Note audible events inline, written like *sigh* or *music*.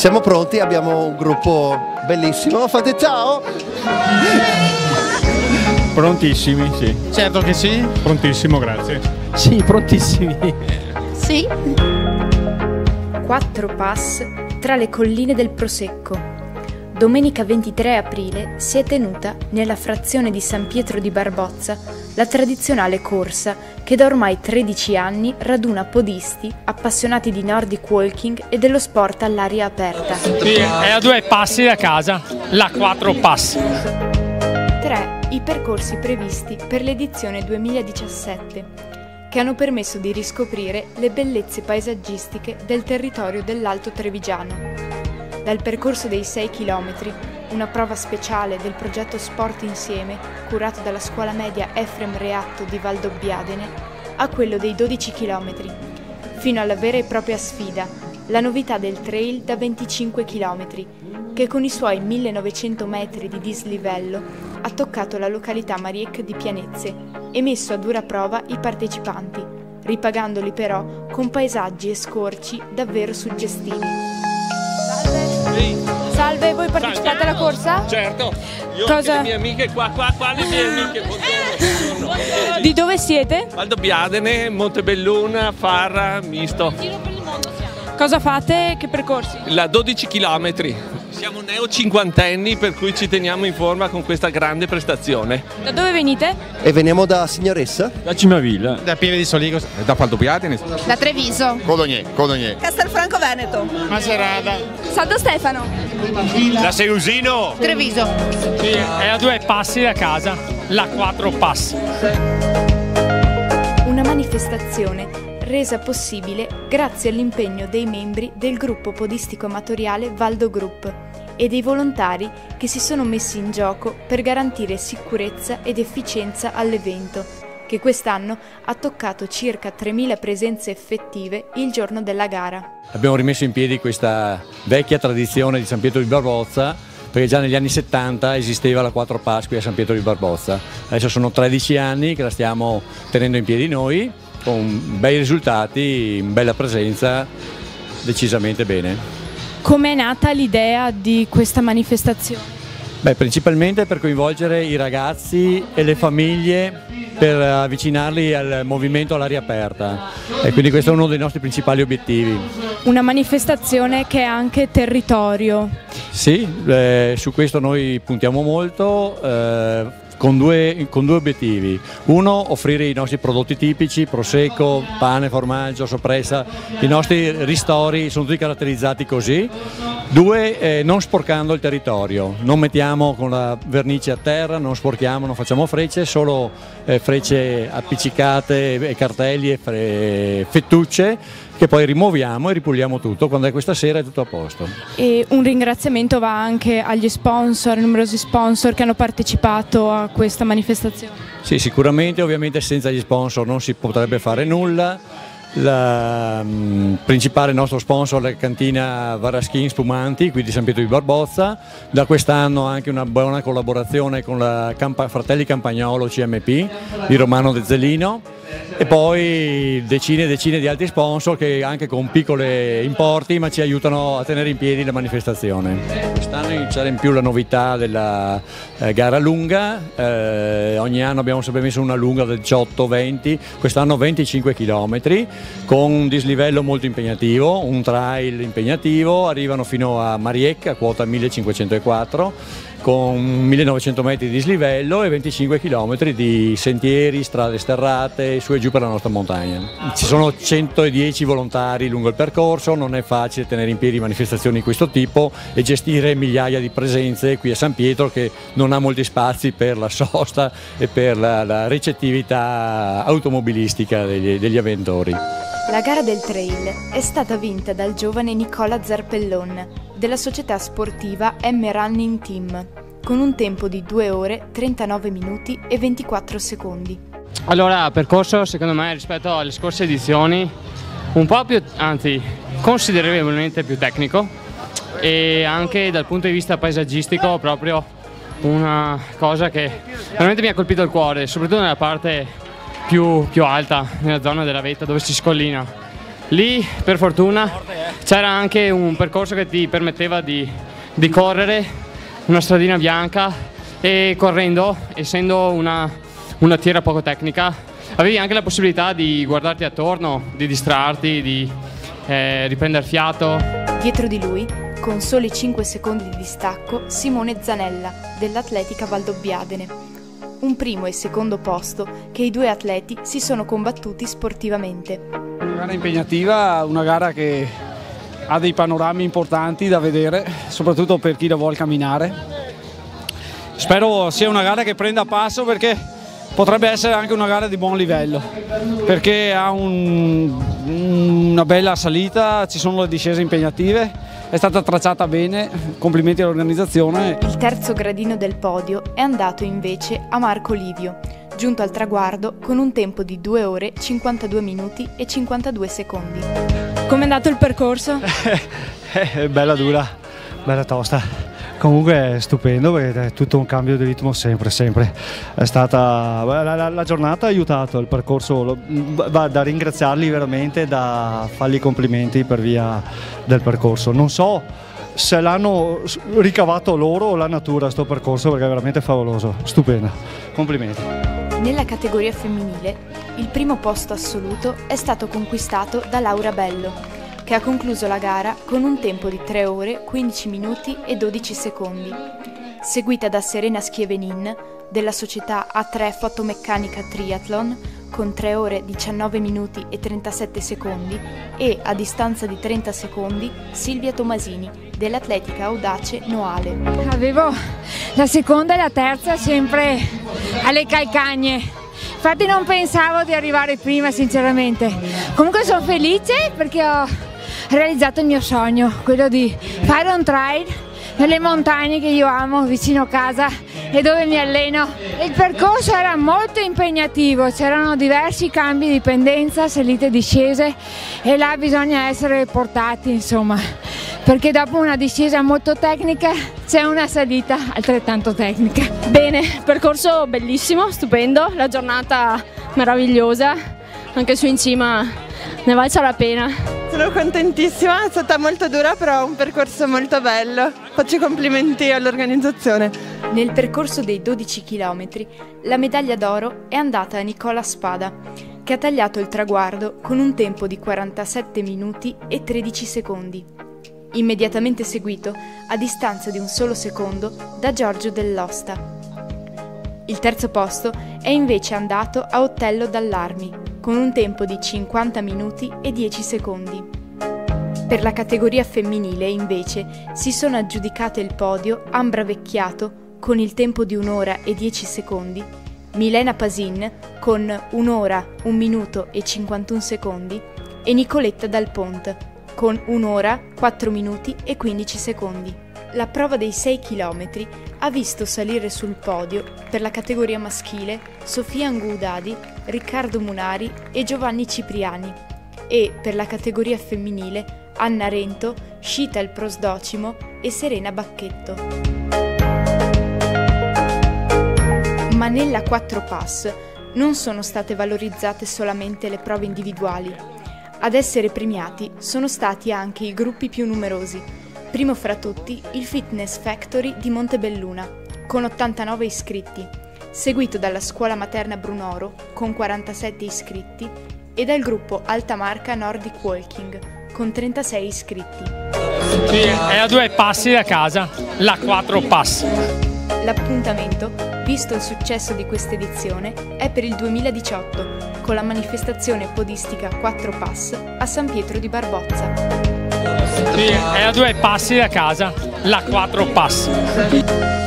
Siamo pronti, abbiamo un gruppo bellissimo. Fate ciao! Prontissimi, sì. Certo che sì. Prontissimo, grazie. Sì, prontissimi. Sì. Quattro pass tra le colline del Prosecco. Domenica 23 aprile si è tenuta nella frazione di San Pietro di Barbozza la tradizionale corsa che da ormai 13 anni raduna podisti appassionati di Nordic walking e dello sport all'aria aperta. Sì, è a due passi da casa, la quattro passi. Tre i percorsi previsti per l'edizione 2017 che hanno permesso di riscoprire le bellezze paesaggistiche del territorio dell'Alto Trevigiano dal percorso dei 6 km, una prova speciale del progetto Sport Insieme, curato dalla scuola media Efrem Reatto di Valdobbiadene, a quello dei 12 km, fino alla vera e propria sfida, la novità del trail da 25 km, che con i suoi 1900 metri di dislivello ha toccato la località Mariec di Pianezze e messo a dura prova i partecipanti, ripagandoli però con paesaggi e scorci davvero suggestivi. Salve, voi partecipate alla corsa? Certo, io Cosa? le mie amiche qua, qua, qua, le mie amiche, buongiorno, buongiorno. Di dove siete? Valdobbiadene, Montebelluna, Farra, misto. Cosa fate? Che percorsi? La 12 km. Siamo neo cinquantenni per cui ci teniamo in forma con questa grande prestazione. Da dove venite? E veniamo da Signoressa? Da Cimavilla. Da Pieve di Soligo. Da Valdobbiadene. Da Treviso. Codogné, Codogné. Castelfranco Veneto. Maserata. Santo Stefano. Da Seusino. Treviso. Sì, è a due passi da casa, la quattro passi. Una manifestazione resa possibile grazie all'impegno dei membri del gruppo podistico amatoriale Valdo Group e dei volontari che si sono messi in gioco per garantire sicurezza ed efficienza all'evento, che quest'anno ha toccato circa 3.000 presenze effettive il giorno della gara. Abbiamo rimesso in piedi questa vecchia tradizione di San Pietro di Barbozza perché già negli anni 70 esisteva la 4 Pasqui a San Pietro di Barbozza. Adesso sono 13 anni che la stiamo tenendo in piedi noi con bei risultati, bella presenza, decisamente bene. Com'è nata l'idea di questa manifestazione? Beh, principalmente per coinvolgere i ragazzi e le famiglie per avvicinarli al movimento all'aria aperta e quindi questo è uno dei nostri principali obiettivi. Una manifestazione che è anche territorio. Sì, eh, su questo noi puntiamo molto. eh, con due, con due obiettivi. Uno, offrire i nostri prodotti tipici, prosecco, pane, formaggio, soppressa. I nostri ristori sono tutti caratterizzati così. Due, eh, non sporcando il territorio. Non mettiamo con la vernice a terra, non sporchiamo, non facciamo frecce, solo eh, frecce appiccicate e cartelli e fre- fettucce che poi rimuoviamo e ripuliamo tutto. Quando è questa sera è tutto a posto. E un ringraziamento va anche agli sponsor, numerosi sponsor che hanno partecipato a questa manifestazione. Sì, sicuramente, ovviamente senza gli sponsor non si potrebbe fare nulla. Il principale nostro sponsor è la cantina Varaschin Spumanti, qui di San Pietro di Barbozza. Da quest'anno anche una buona collaborazione con la Campa- Fratelli Campagnolo CMP di Romano De Zellino e poi decine e decine di altri sponsor che anche con piccoli importi ma ci aiutano a tenere in piedi la manifestazione. Quest'anno c'era in più la novità della eh, gara lunga, eh, ogni anno abbiamo sempre messo una lunga del 18-20, quest'anno 25 km con un dislivello molto impegnativo, un trail impegnativo, arrivano fino a Mariec a quota 1504 con 1900 metri di dislivello e 25 km di sentieri, strade sterrate su e giù per la nostra montagna. Ci sono 110 volontari lungo il percorso, non è facile tenere in piedi manifestazioni di questo tipo e gestire migliaia di presenze qui a San Pietro che non ha molti spazi per la sosta e per la, la recettività automobilistica degli, degli avventori. La gara del trail è stata vinta dal giovane Nicola Zarpellon della società sportiva M Running Team con un tempo di 2 ore 39 minuti e 24 secondi. Allora, percorso secondo me rispetto alle scorse edizioni un po' più, anzi considerevolmente più tecnico e anche dal punto di vista paesaggistico proprio una cosa che veramente mi ha colpito il cuore, soprattutto nella parte più, più alta, nella zona della vetta dove si scollina. Lì per fortuna c'era anche un percorso che ti permetteva di, di correre, una stradina bianca e correndo, essendo una, una tira poco tecnica, avevi anche la possibilità di guardarti attorno, di distrarti, di eh, riprendere fiato. Dietro di lui, con soli 5 secondi di distacco, Simone Zanella dell'Atletica Valdobbiadene. Un primo e secondo posto che i due atleti si sono combattuti sportivamente. Una gara impegnativa, una gara che ha dei panorami importanti da vedere, soprattutto per chi la vuole camminare. Spero sia una gara che prenda passo perché potrebbe essere anche una gara di buon livello perché ha un, una bella salita, ci sono le discese impegnative, è stata tracciata bene, complimenti all'organizzazione. Il terzo gradino del podio è andato invece a Marco Livio, giunto al traguardo con un tempo di 2 ore 52 minuti e 52 secondi. Come è andato il percorso? è *laughs* bella dura, bella tosta. Comunque è stupendo perché è tutto un cambio di ritmo sempre, sempre. È stata, la, la, la giornata ha aiutato, il percorso va da ringraziarli veramente, da fargli complimenti per via del percorso. Non so se l'hanno ricavato loro o la natura sto percorso perché è veramente favoloso, stupendo. Complimenti. Nella categoria femminile, il primo posto assoluto è stato conquistato da Laura Bello, che ha concluso la gara con un tempo di 3 ore 15 minuti e 12 secondi, seguita da Serena Schievenin della società A3 Fotomeccanica Triathlon con 3 ore 19 minuti e 37 secondi e a distanza di 30 secondi Silvia Tomasini dell'atletica audace Noale. Avevo la seconda e la terza sempre alle calcagne. Infatti non pensavo di arrivare prima sinceramente. Comunque sono felice perché ho realizzato il mio sogno, quello di fare un trail nelle montagne che io amo vicino a casa e dove mi alleno. Il percorso era molto impegnativo, c'erano diversi cambi di pendenza, salite e discese e là bisogna essere portati insomma, perché dopo una discesa molto tecnica c'è una salita altrettanto tecnica. Bene, percorso bellissimo, stupendo, la giornata meravigliosa, anche su in cima ne valsa la pena. Sono contentissima, è stata molto dura però un percorso molto bello. Faccio i complimenti all'organizzazione. Nel percorso dei 12 km la medaglia d'oro è andata a Nicola Spada, che ha tagliato il traguardo con un tempo di 47 minuti e 13 secondi. Immediatamente seguito, a distanza di un solo secondo, da Giorgio Dell'Osta. Il terzo posto è invece andato a Ottello Dallarmi, con un tempo di 50 minuti e 10 secondi. Per la categoria femminile, invece, si sono aggiudicate il podio Ambra Vecchiato con il tempo di un'ora e 10 secondi, Milena Pasin con un'ora, 1 minuto e 51 secondi e Nicoletta Dal Pont con un'ora, 4 minuti e 15 secondi. La prova dei 6 km ha visto salire sul podio, per la categoria maschile, Sofia Angudadi, Riccardo Munari e Giovanni Cipriani e, per la categoria femminile, Anna Rento, Scita il Prosdocimo e Serena Bacchetto. Ma nella 4 Pass non sono state valorizzate solamente le prove individuali. Ad essere premiati sono stati anche i gruppi più numerosi, Primo fra tutti il Fitness Factory di Montebelluna, con 89 iscritti, seguito dalla scuola materna Brunoro, con 47 iscritti, e dal gruppo Alta Marca Nordic Walking, con 36 iscritti. Sì, è a due passi da casa, la 4 Pass. L'appuntamento, visto il successo di questa edizione, è per il 2018, con la manifestazione podistica 4 Pass a San Pietro di Barbozza. Sì, è a due passi da casa, la 4 passi.